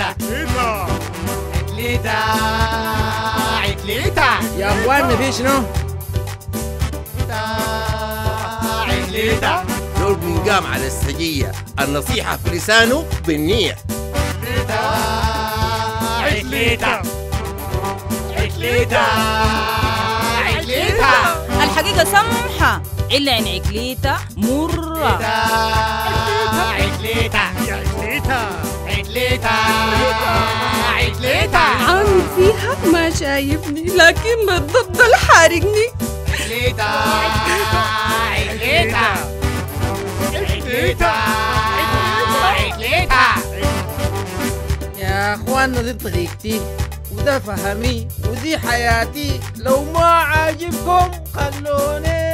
عكليتا كده عكليتا يا أخوان مفيش شنو؟ عكليتا دول بنقام على السجية. النصيحة في لسانه بالنية. عكليتا عكليتا عكليتا عكليتا الحقيقة سمحة. إلا إن عكليتا مرة. عكليتا عكليتا عدلتها عدلتها عم فيها ما شايفني لكن بتفضل حارجني عدلتها عدلتها عدلتها يا أخوانا دي طريقتي وده فهمي ودي حياتي لو ما عاجبكم خلوني.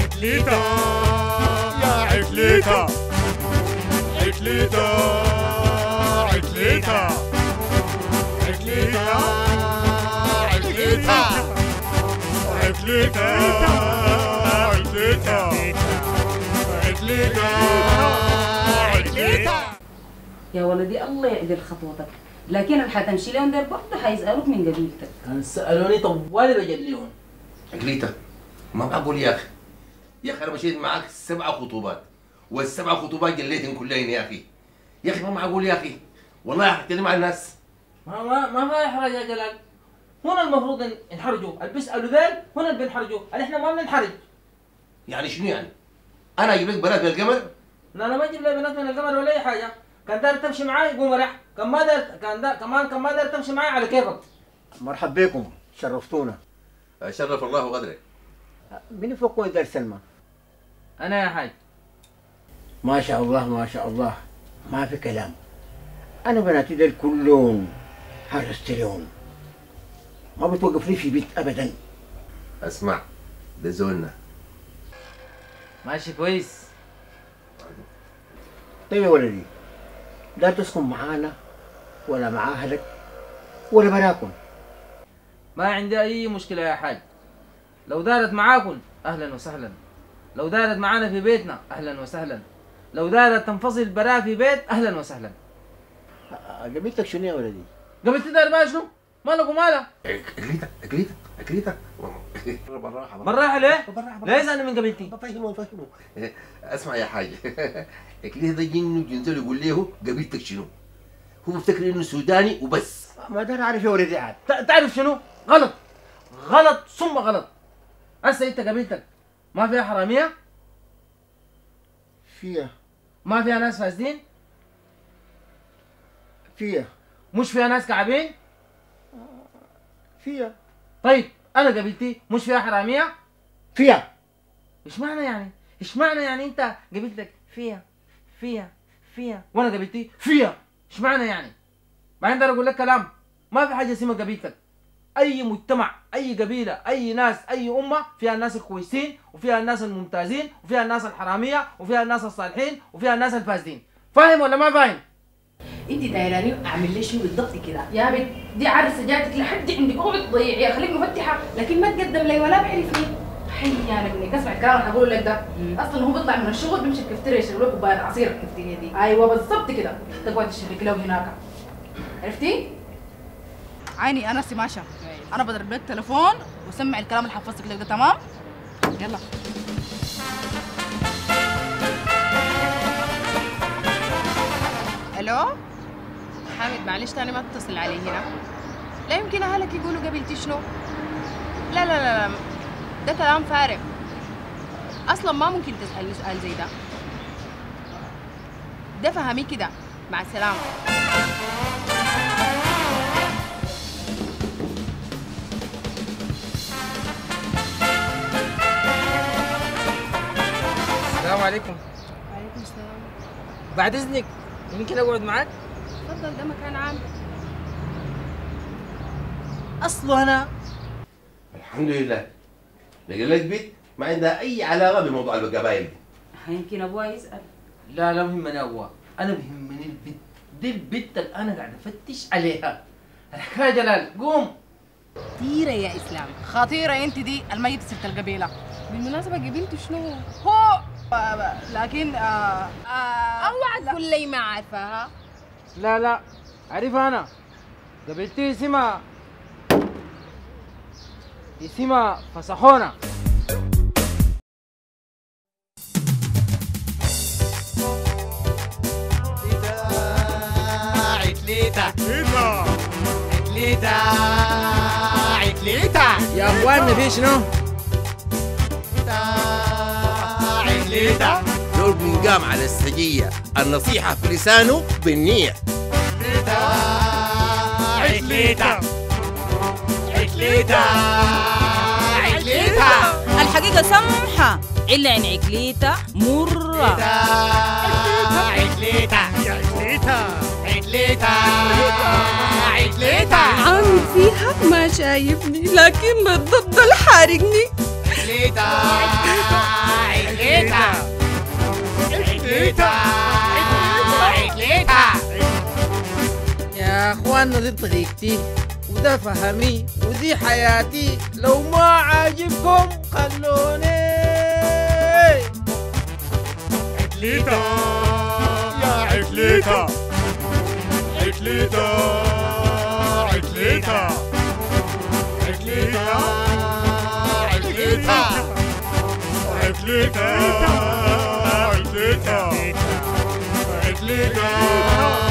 عجليتا يا عجليتا عتليتا عتليتا عتليتا عتليتا عتليتا عتليتا عتليتا عتليتا يا ولدي الله يعدل خطوتك. لكن حتمشي لهم دير برضه حيسألوك من قبيلتك. كان سالوني طوالي بجليهم عقليتك ما معقول يا أخي. يا أخي أنا مشيت معاك سبع خطوبات. والسبع خطوبات جليتهم كلين يا أخي. يا أخي ما معقول يا أخي؟ والله أحترم على الناس. ما ما ما في احراج يا جلال. هنا المفروض إن ينحرجوا اللي بيسألوا ذيل هنا اللي بينحرجوا. إحنا ما بننحرج. يعني شنو يعني؟ أنا أجيب لك بنات من القمر؟ لا أنا ما أجيب لي بنات من القمر ولا أي حاجة. كان داير تمشي معاي قوم راح. كان ما داير كان دا كمان كان ما داير تمشي معاي على كيفك؟ مرحب بكم. شرفتونا. شرف الله قدرك من فوق وين دار سلمى؟ أنا يا حاج. ما شاء الله ما شاء الله. ما في كلام. أنا بناتي دول كلهم حرستلهم ما بتوقف لي في بيت ابدا. أسمع ده زولنا ماشي كويس. طيب يا ولدي لا تسكن معانا ولا مع أهلك ولا براكم ما عندي أي مشكلة يا حاج. لو دارت معاكم أهلا وسهلا. لو دارت معانا في بيتنا أهلا وسهلا. لو دارت تنفصل برا في بيت أهلا وسهلا قبيلتك شنو يا ولدي؟ قبل تدار بقى شنو؟ مالك ومالها؟ اقليتك اقليتك اقليتك بالراحة بالراحة ليه؟ بالراحة ليش أنا من قبيلتي؟ فهمه فهمه اسمع يا حاج اقليه ده جن جنزل يقول له قبيلتك شنو هو مفتكر إنه سوداني وبس ما دار عارف يا ولدي عاد ت- تعرف شنو؟ غلط غلط ثم غلط هسه أنت قبيلتك ما فيها حرامية؟ فيها ما فيها ناس فاسدين؟ فيها مش فيها ناس كعبين؟ فيها طيب أنا قبيلتي مش فيها حراميه؟ فيها إيش معنى يعني؟ إيش معنى يعني أنت قبيلتك فيها فيها فيها وأنا قبيلتي فيها إيش معنى يعني؟ ما أقدر أقول لك كلام ما في حاجة اسمها قبيلتك أي مجتمع أي قبيلة أي ناس أي أمة فيها الناس الكويسين وفيها الناس الممتازين وفيها الناس الحرامية وفيها الناس الصالحين وفيها الناس الفاسدين. فاهم ولا ما فاهم؟ انت دايراني اعمل لي شنو بالضبط كده. يا بنت دي عرسه جاتك لحد عندك اوعي تضيعيها خليك مفتحة لكن ما تقدم لي ولا بعرفني حي أنا منك اسمع الكلام اللي هقوله لك ده. أصلا هو بيطلع من الشغل بيمشي الكافتيريا يشرب له كوبايه عصير الكافتيريا دي. أيوه بالضبط كده. تقعد تشرك له هناك. عرفتي؟ عيني أنا سماشة. أنا بضرب لك تليفون وسمع الكلام اللي حفظتك لك ده تمام؟ يلا. ألو؟ حامد معلش تاني ما تتصل علي هنا. لا يمكن أهلك يقولوا قبلتي شنو؟ لا لا لا لا ده كلام فارغ. أصلا ما ممكن تسالني سؤال زي ده. ده فهمي كده. مع السلامة. عليكم. وعليكم السلام. بعد إذنك يمكن أقعد معاك؟ تفضل ده مكان عام. اصله أنا الحمد لله. لقى لك بيت؟ ما عندها أي علاقة بموضوع القبائل يمكن أبوها يسأل. لا لا بهمني أبوها. أنا بهمني البت دي البت اللي أنا قاعد أفتش عليها. الحكاية جلال قوم. خطيرة يا إسلام. خطيرة أنت دي الميت سيرة القبيلة. بالمناسبة قبلتوا شنو؟ هو لكن آه آه اوعى تقول لي ما عارفاها لا لا عارفها أنا قابلتي اسمها اسمها فسخونة عتليتا عتليتا عتليتا يا اخواننا في شنو؟ عتليتا دول بنقام على السجية. النصيحة في لسانه بالنية. عتليتا عتليتا عتليتا الحقيقة سمحة. إلا إن عقليتها مرة. عتليتا عتليتا عتليتا عتليتا عامل فيها ما شايفني لكن بالضبط الحارقني. عتليتا أخواننا دي طريقتي وده فهمي ودي حياتي. لو ما عاجبكم خلوني. عتليتا يا عتليتا عتليتا عتليتا عتليتا عتليتا عتليتا عتليتا عتليتا